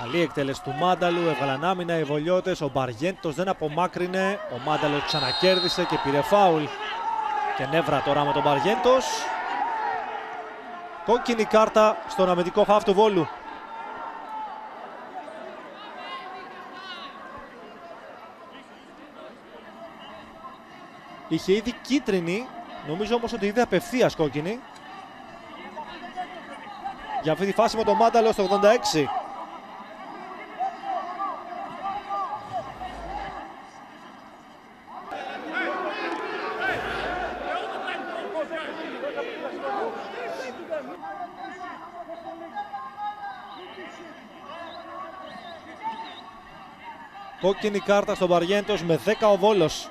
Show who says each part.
Speaker 1: Καλή εκτέλεση του Μάνταλου, έβγαλαν άμυνα οι Βολιώτες, ο Μπαργέντος δεν απομάκρυνε, ο Μάνταλος ξανακέρδισε και πήρε φάουλ και νεύρα τώρα με τον Μπαργέντος. Κόκκινη κάρτα στον αμυντικό χαφ του Βόλου. Είχε ήδη κίτρινη, νομίζω όμως ότι είδε απευθείας κόκκινη. Για αυτή τη φάση με τον Μάνταλο στο 86. Κόκκινη κάρτα στον Παριέντος με 10 ο Βόλος.